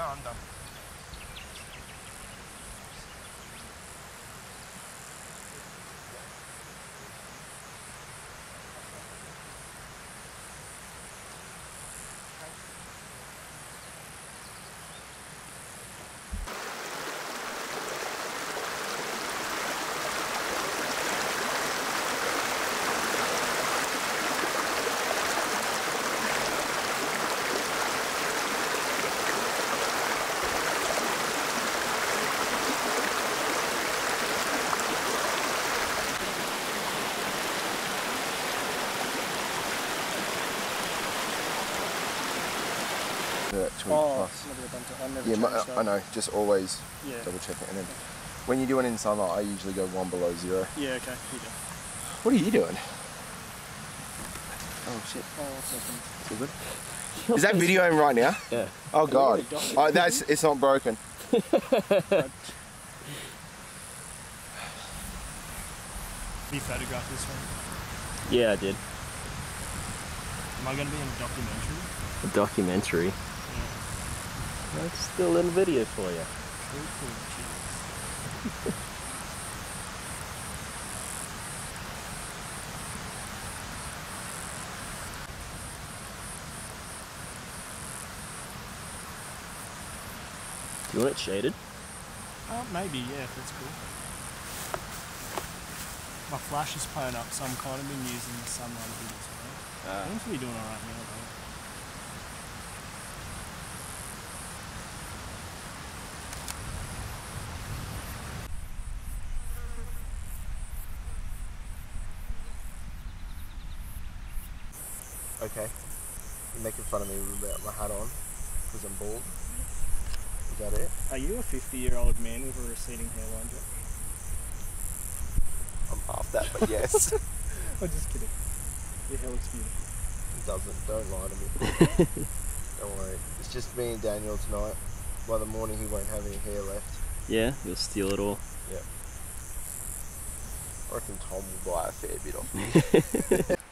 No, I'm done. Yeah, 20 Oh, plus. never done it. I never Yeah, my. I know. Just always Yeah. double check it. And then when you do it in sunlight, I usually go one below zero. Yeah, okay. Here you go. What are you doing? Oh shit! Oh, what's happened? Good. Is that videoing right now? Yeah. Oh god! already got it. Oh, that's it's not broken. Have you photographed this one? Yeah, I did. Am I going to be in a documentary? A documentary. That's still in video for you. Cool, cool. Cheers. Do you want it shaded? Uh, maybe, yeah, if that's cool. My flash is playing up, so I'm kind of been using the sunlight a bit as well. Ah. I'm actually doing alright now, though. Okay. You're making fun of me without my hat on because I'm bald. Is that it? Are you a 50 year old man with a receding hairline, Jack? I'm half that, but yes. I'm just kidding. Your hair looks beautiful. It doesn't. Don't lie to me. Don't worry. It's just me and Daniel tonight. By the morning, he won't have any hair left. Yeah, you'll steal it all. Yeah. I reckon Tom will buy a fair bit off me.